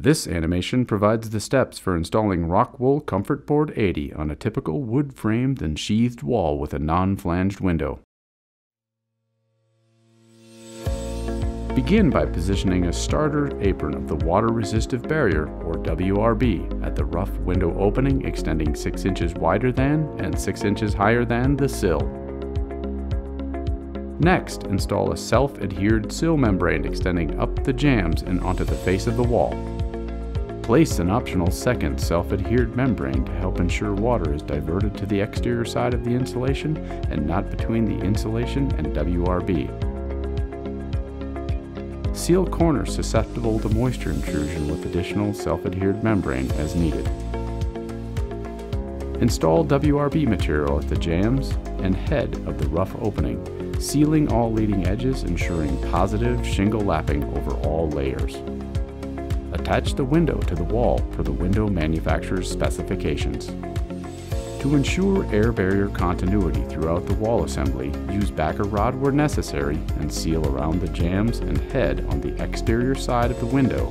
This animation provides the steps for installing Rockwool Comfortboard 80 on a typical wood-framed and sheathed wall with a non-flanged window. Begin by positioning a starter apron of the water-resistive barrier, or WRB, at the rough window opening extending 6 inches wider than and 6 inches higher than the sill. Next, install a self-adhered sill membrane extending up the jambs and onto the face of the wall. Place an optional second self-adhered membrane to help ensure water is diverted to the exterior side of the insulation and not between the insulation and WRB. Seal corners susceptible to moisture intrusion with additional self-adhered membrane as needed. Install WRB material at the jambs and head of the rough opening, sealing all leading edges ensuring positive shingle lapping over all layers. Attach the window to the wall per the window manufacturer's specifications. To ensure air barrier continuity throughout the wall assembly, use backer rod where necessary and seal around the jambs and head on the exterior side of the window.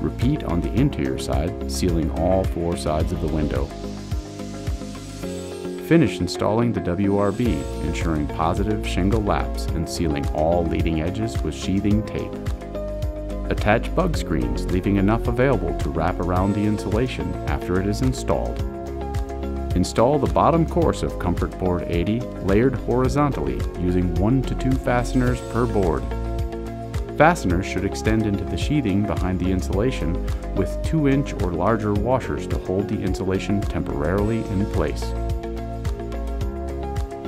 Repeat on the interior side, sealing all four sides of the window. Finish installing the WRB, ensuring positive shingle laps and sealing all leading edges with sheathing tape. Attach bug screens, leaving enough available to wrap around the insulation after it is installed. Install the bottom course of Comfortboard 80 layered horizontally using 1 to 2 fasteners per board. Fasteners should extend into the sheathing behind the insulation with 2 inch or larger washers to hold the insulation temporarily in place.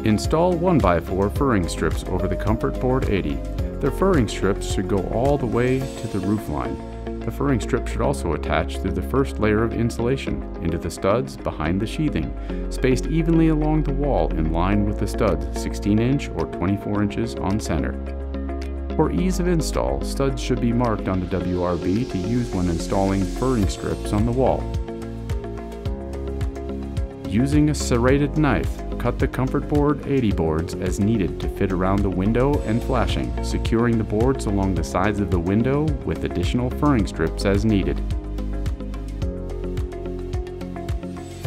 Install 1x4 furring strips over the Comfortboard 80 the furring strips should go all the way to the roof line. The furring strip should also attach through the first layer of insulation into the studs behind the sheathing, spaced evenly along the wall in line with the studs 16 inch or 24 inches on center. For ease of install, studs should be marked on the WRB to use when installing furring strips on the wall. Using a serrated knife, cut the Comfortboard 80 boards as needed to fit around the window and flashing, securing the boards along the sides of the window with additional furring strips as needed.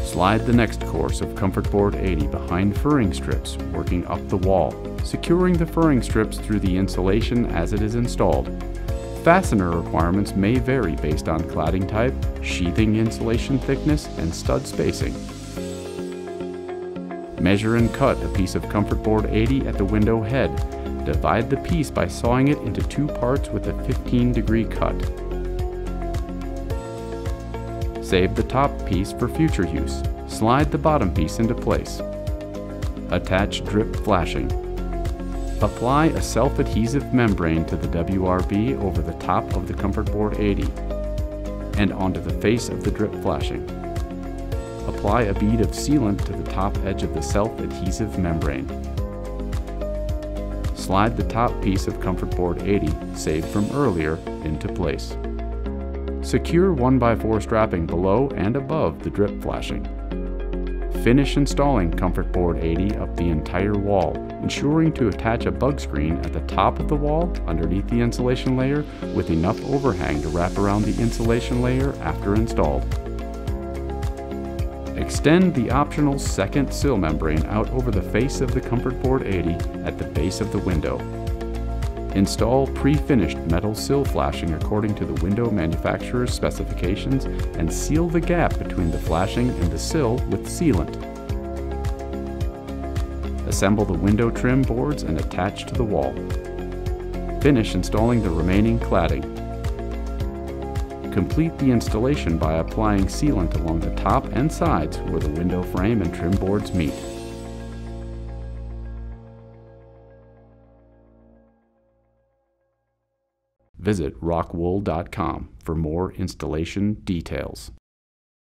Slide the next course of Comfortboard 80 behind furring strips, working up the wall, securing the furring strips through the insulation as it is installed. Fastener requirements may vary based on cladding type, sheathing insulation thickness, and stud spacing. Measure and cut a piece of Comfortboard 80 at the window head. Divide the piece by sawing it into two parts with a 15 degree cut. Save the top piece for future use. Slide the bottom piece into place. Attach drip flashing. Apply a self-adhesive membrane to the WRB over the top of the Comfortboard 80 and onto the face of the drip flashing. Apply a bead of sealant to the top edge of the self-adhesive membrane. Slide the top piece of Comfortboard 80, saved from earlier, into place. Secure 1x4 strapping below and above the drip flashing. Finish installing Comfortboard 80 up the entire wall, ensuring to attach a bug screen at the top of the wall underneath the insulation layer with enough overhang to wrap around the insulation layer after installed. Extend the optional second sill membrane out over the face of the Comfortboard 80 at the base of the window. Install pre-finished metal sill flashing according to the window manufacturer's specifications and seal the gap between the flashing and the sill with sealant. Assemble the window trim boards and attach to the wall. Finish installing the remaining cladding. Complete the installation by applying sealant along the top and sides where the window frame and trim boards meet. Visit rockwool.com for more installation details.